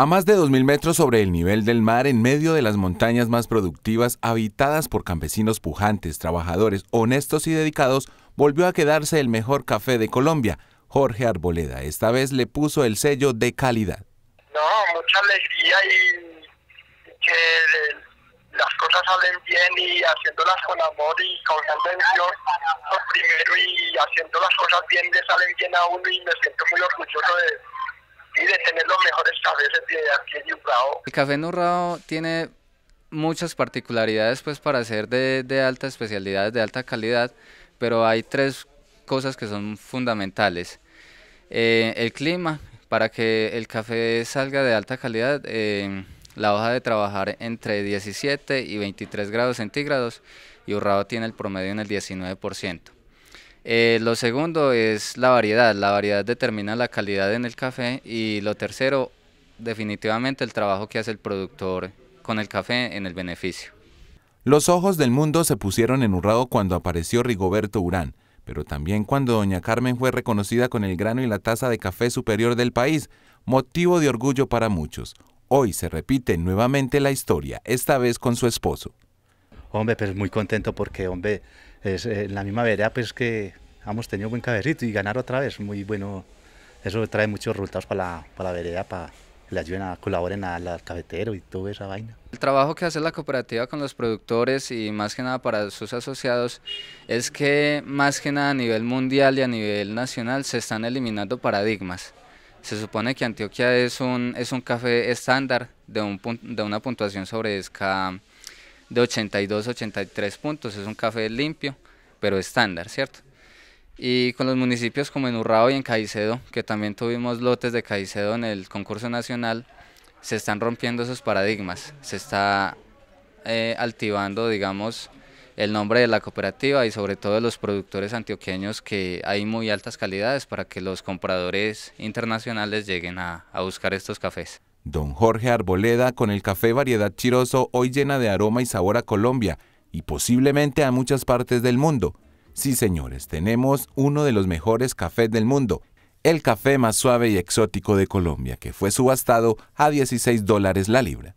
A más de 2.000 metros sobre el nivel del mar, en medio de las montañas más productivas, habitadas por campesinos pujantes, trabajadores, honestos y dedicados, volvió a quedarse el mejor café de Colombia. Jorge Arboleda esta vez le puso el sello de calidad. No, mucha alegría y que las cosas salen bien y haciéndolas con amor y con intención primero y haciendo las cosas bien le salen bien a uno y me siento muy orgulloso de y de tener los mejores cafés de El café en Urrao tiene muchas particularidades pues para ser de, de alta especialidad, de alta calidad, pero hay tres cosas que son fundamentales. Eh, el clima, para que el café salga de alta calidad, eh, la hoja de trabajar entre 17 y 23 grados centígrados y Urrao tiene el promedio en el 19%. Eh, lo segundo es la variedad. La variedad determina la calidad en el café. Y lo tercero, definitivamente el trabajo que hace el productor con el café en el beneficio. Los ojos del mundo se pusieron en Urrao cuando apareció Rigoberto Urán, pero también cuando doña Carmen fue reconocida con el grano y la taza de café superior del país, motivo de orgullo para muchos. Hoy se repite nuevamente la historia, esta vez con su esposo. Hombre, pues muy contento porque, hombre, es eh, la misma vereda pues que hemos tenido buen cabecito y ganar otra vez, muy bueno. Eso trae muchos resultados para la, para la vereda, para le ayuden a colaboren al cafetero y toda esa vaina. El trabajo que hace la cooperativa con los productores y más que nada para sus asociados es que más que nada a nivel mundial y a nivel nacional se están eliminando paradigmas. Se supone que Antioquia es un, es un café estándar de, un, de una puntuación sobre escala de 82, 83 puntos. Es un café limpio, pero estándar, ¿cierto? Y con los municipios como en Urrao y en Caicedo, que también tuvimos lotes de Caicedo en el concurso nacional, se están rompiendo esos paradigmas. Se está eh, altivando, digamos, el nombre de la cooperativa y sobre todo de los productores antioqueños que hay muy altas calidades para que los compradores internacionales lleguen a buscar estos cafés. Don Jorge Arboleda con el café variedad chiroso hoy llena de aroma y sabor a Colombia y posiblemente a muchas partes del mundo. Sí, señores, tenemos uno de los mejores cafés del mundo, el café más suave y exótico de Colombia, que fue subastado a 16 dólares la libra.